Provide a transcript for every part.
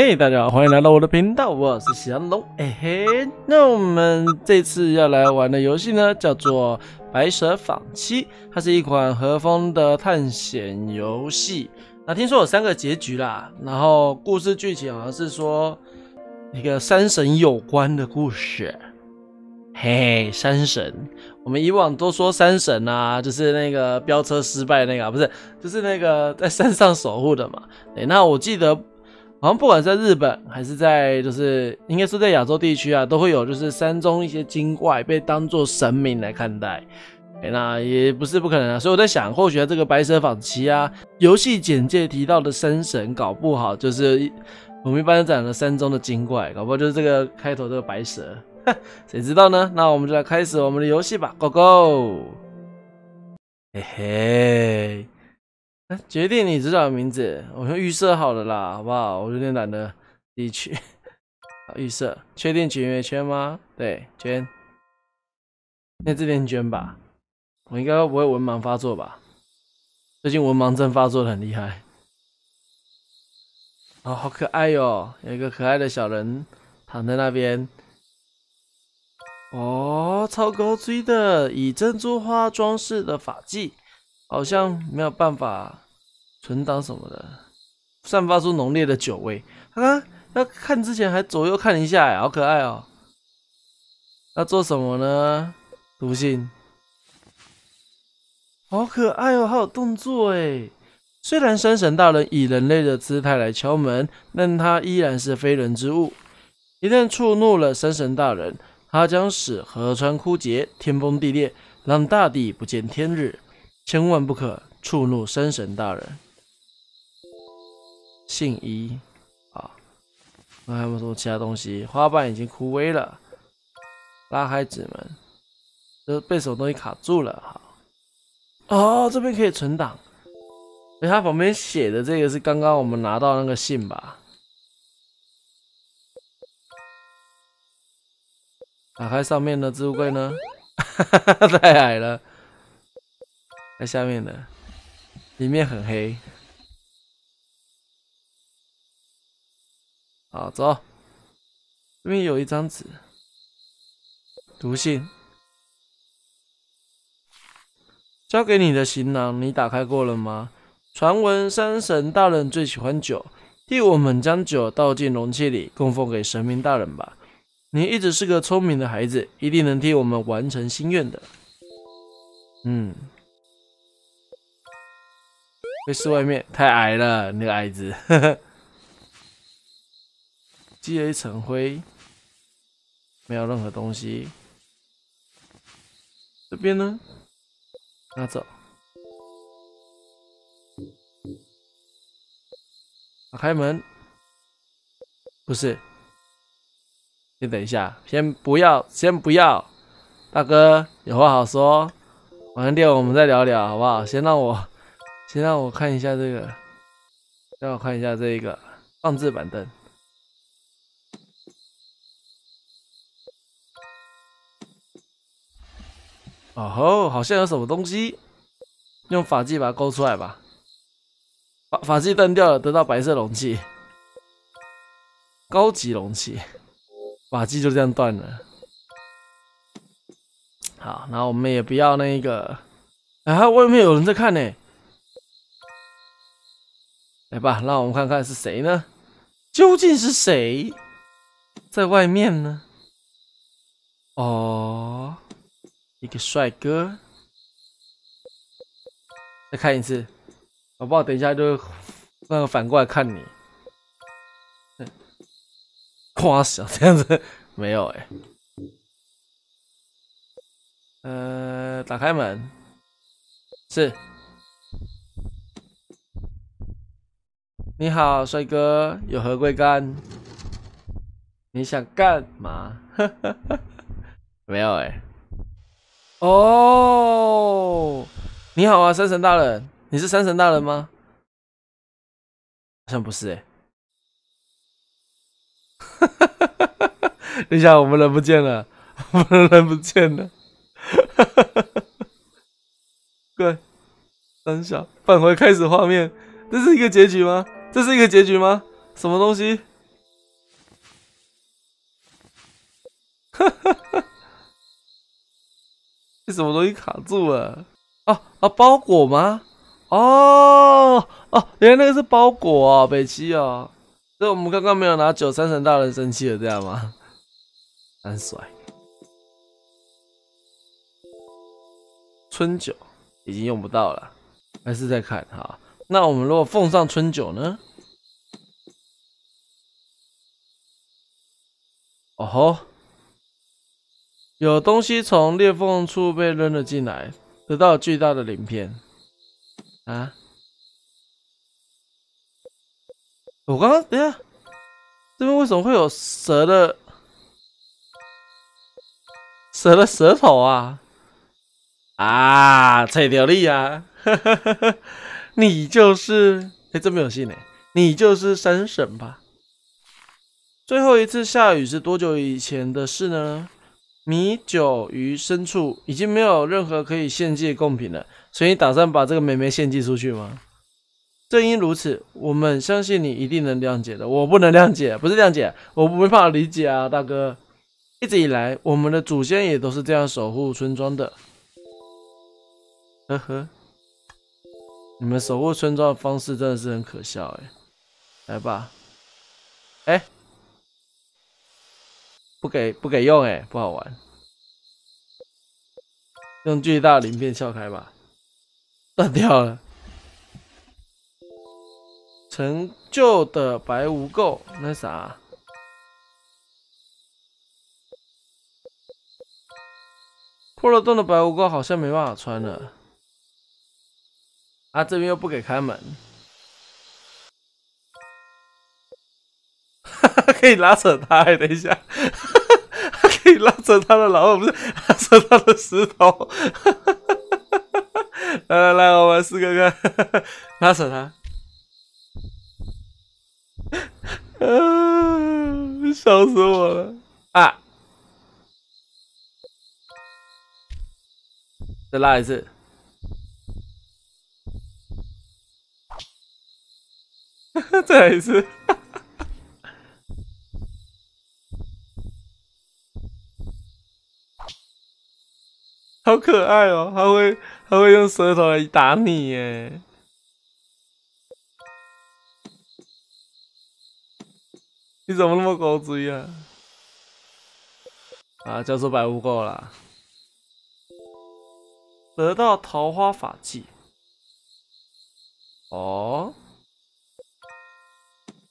嘿，大家好，欢迎来到我的频道，我是祥龙。嘿嘿，那我们这次要来玩的游戏呢，叫做《白蛇访七》，它是一款和风的探险游戏。那听说有三个结局啦，然后故事剧情好像是说一个山神有关的故事。嘿，山神，我们以往都说山神啊，就是那个飙车失败那个，不是，就是那个在山上守护的嘛。对，那我记得。好像不管在日本还是在，就是应该是在亚洲地区啊，都会有就是山中一些精怪被当做神明来看待。那也不是不可能啊，所以我在想，或许这个白蛇坊奇啊，游戏简介提到的山神，搞不好就是我们一般讲的山中的精怪，搞不好就是这个开头这个白蛇，谁知道呢？那我们就来开始我们的游戏吧，Go Go！嘿嘿。决定你主角的名字，我先预设好了啦，好不好？我有点懒得自己取。预设，确定卷圆圈吗？对，圈。那这边圈吧。我应该不会文盲发作吧？最近文盲症发作的很厉害。哦，好可爱哟，有一个可爱的小人躺在那边。哦，超高追的，以珍珠花装饰的发髻。好像没有办法存档什么的，散发出浓烈的酒味。啊，要看之前还左右看一下，好可爱哦。要做什么呢？毒性，好可爱哦，还有动作哎。虽然山神大人以人类的姿态来敲门，但他依然是非人之物。一旦触怒了山神大人，他将使河川枯竭，天崩地裂，让大地不见天日。千万不可触怒山神大人。信一，啊，那还有没有什么其他东西？花瓣已经枯萎了。拉开纸门，这被什么东西卡住了？好，哦，这边可以存档。哎，它旁边写的这个是刚刚我们拿到那个信吧？打开上面的置物柜呢？太矮了。在下面的，里面很黑。好，走。这边有一张纸，读信。交给你的行囊，你打开过了吗？传闻山神大人最喜欢酒，替我们将酒倒进容器里，供奉给神明大人吧。你一直是个聪明的孩子，一定能替我们完成心愿的。嗯。会室外面太矮了，那个矮子，积了一层灰，没有任何东西。这边呢？拿走。打开门。不是。先等一下，先不要，先不要。大哥，有话好说。晚上店我们再聊聊，好不好？先让我。先让我看一下这个，让我看一下这一个放置板凳。哦吼，好像有什么东西，用法器把它勾出来吧。法法器断掉了，得到白色容器，高级容器，法器就这样断了。好，然后我们也不要那个，啊，外面有人在看呢。来吧，让我们看看是谁呢？究竟是谁在外面呢？哦，一个帅哥。再看一次，好不好？等一下就那个反过来看你。夸小这样子 没有哎。呃，打开门，是。你好，帅哥，有何贵干？你想干嘛？没有哎。哦，你好啊，山神大人，你是山神大人吗？好像不是哎。等一下，我们人不见了，我们人不见了。哈哈哈哈哈！对，等下，返回开始画面，这是一个结局吗？这是一个结局吗？什么东西？这什么东西卡住了？啊啊包裹吗？哦哦原来那个是包裹啊北七啊。那我们刚刚没有拿九三神大人生气了这样吗？很帅。春酒已经用不到了还是在看哈。那我们如果奉上春酒呢？哦吼，有东西从裂缝处被扔了进来，得到巨大的鳞片。啊！我刚刚等下，这边为什么会有蛇的蛇的舌头啊？啊，蔡条力啊！你就是哎，这么有信呢？你就是山神吧？最后一次下雨是多久以前的事呢？米酒于深处已经没有任何可以献祭的贡品了，所以你打算把这个妹妹献祭出去吗？正因如此，我们相信你一定能谅解的。我不能谅解，不是谅解，我没办法理解啊，大哥。一直以来，我们的祖先也都是这样守护村庄的。呵呵，你们守护村庄的方式真的是很可笑哎。来吧，哎，不给不给用哎，不好玩。用巨大鳞片撬开吧，断掉了。陈旧的白无垢，那啥？破了洞的白无垢好像没办法穿了。啊，这边又不给开门。可以拉扯他，等一下，可以拉扯他的老二，不是拉扯他的石头。来来来，我们试看看，拉扯他。啊！笑死我了啊！再拉一次，再来一次，好可爱哦！还会还会用舌头来打你耶！你怎么那么高追啊？啊，叫做白无垢啦，得到桃花法器。哦，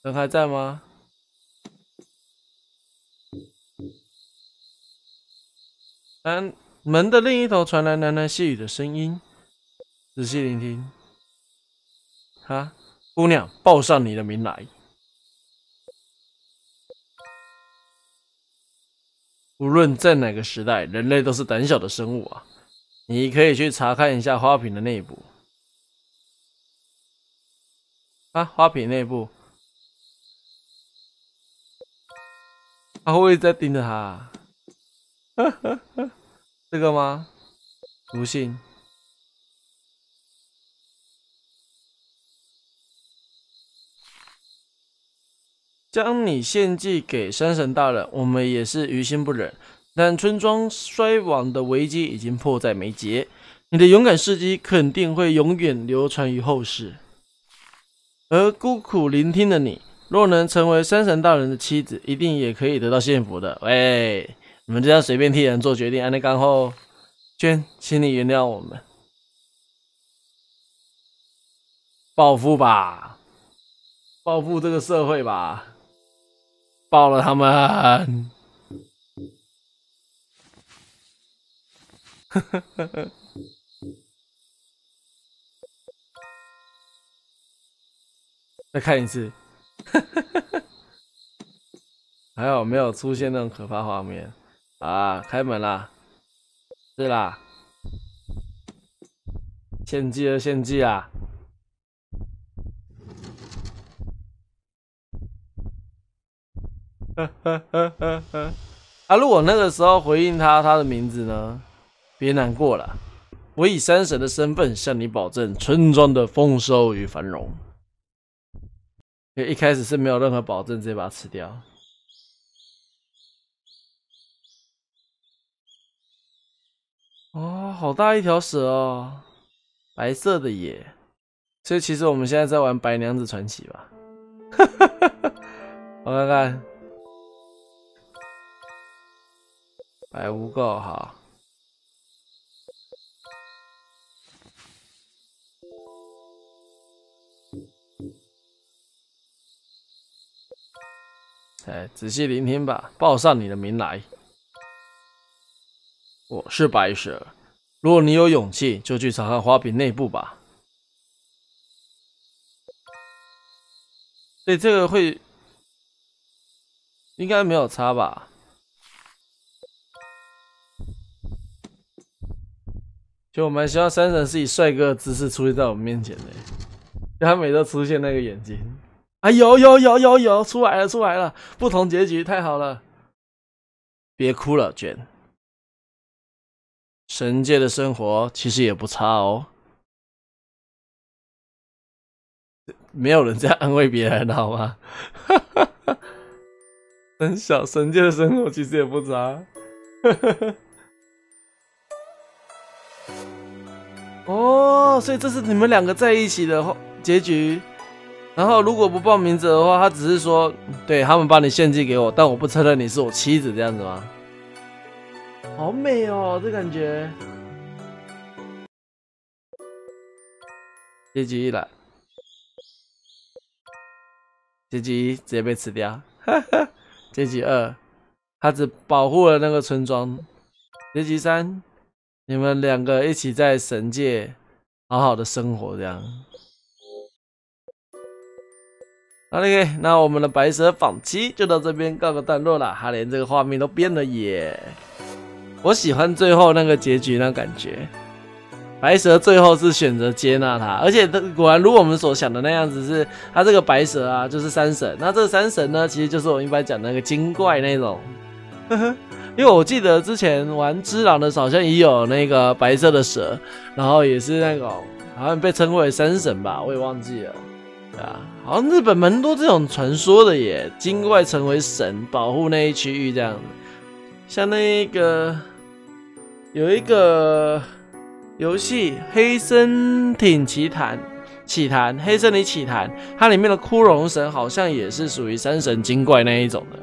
人还在吗？嗯，门的另一头传来喃喃细语的声音，仔细聆听。哈，姑娘，报上你的名来。无论在哪个时代，人类都是胆小的生物啊！你可以去查看一下花瓶的内部。啊，花瓶内部，他会不会在盯着他？这个吗？毒性。将你献祭给山神大人，我们也是于心不忍。但村庄衰亡的危机已经迫在眉睫，你的勇敢事迹肯定会永远流传于后世。而孤苦聆听的你，若能成为山神大人的妻子，一定也可以得到幸福的。喂，你们这样随便替人做决定，安内刚后，娟，请你原谅我们，报复吧，报复这个社会吧。爆了他们！呵呵呵呵再看一次，还好没有出现那种可怕画面啊！开门啦！对啦，献祭了，献祭啊！啊！如果那个时候回应他他的名字呢？别难过了，我以山神的身份向你保证村庄的丰收与繁荣。一开始是没有任何保证，直接把它吃掉。哦，好大一条蛇哦，白色的耶！所以其实我们现在在玩《白娘子传奇》吧。我看看，白无垢哈。哎，仔细聆听吧，报上你的名来。我是白蛇，如果你有勇气，就去查看花瓶内部吧。对，这个会应该没有差吧？就我们希望三神是以帅哥的姿势出现在我们面前的，他每都出现那个眼睛。啊，有有有有有，出来了出来了，不同结局，太好了！别哭了，卷。神界的生活其实也不差哦。没有人在安慰别人，好吗？很小，神界的生活其实也不差。哦，所以这是你们两个在一起的结局。然后，如果不报名字的话，他只是说，对他们把你献祭给我，但我不承认你是我妻子，这样子吗？好美哦，这感觉。结局一来，结局一直接被吃掉。结局二，他只保护了那个村庄。结局三，你们两个一起在神界好好的生活，这样。OK，那我们的白蛇访七就到这边告个段落了。他连这个画面都变了耶！我喜欢最后那个结局那感觉，白蛇最后是选择接纳他，而且果然如我们所想的那样子，是他这个白蛇啊，就是山神。那这山神呢，其实就是我们一般讲那个精怪那种。因为我记得之前玩之狼的时候好像也有那个白色的蛇，然后也是那种好像被称为山神吧，我也忘记了。对啊。好像日本蛮多这种传说的耶，精怪成为神，保护那一区域这样子。像那个有一个游戏《黑森挺奇谭》，奇谭，黑森林奇谭，它里面的枯荣神好像也是属于山神精怪那一种的。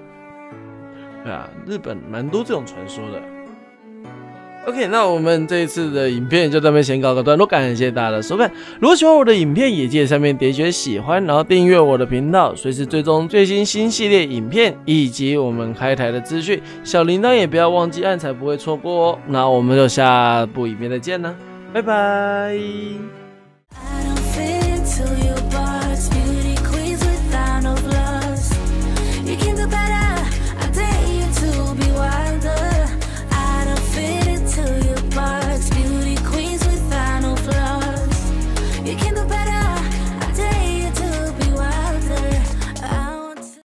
对啊，日本蛮多这种传说的。OK，那我们这一次的影片就这边先告个段落，感谢大家的收看。如果喜欢我的影片，也记得下面点选喜欢，然后订阅我的频道，随时追踪最新新系列影片以及我们开台的资讯。小铃铛也不要忘记按，才不会错过哦。那我们就下部影片再见啦，拜拜。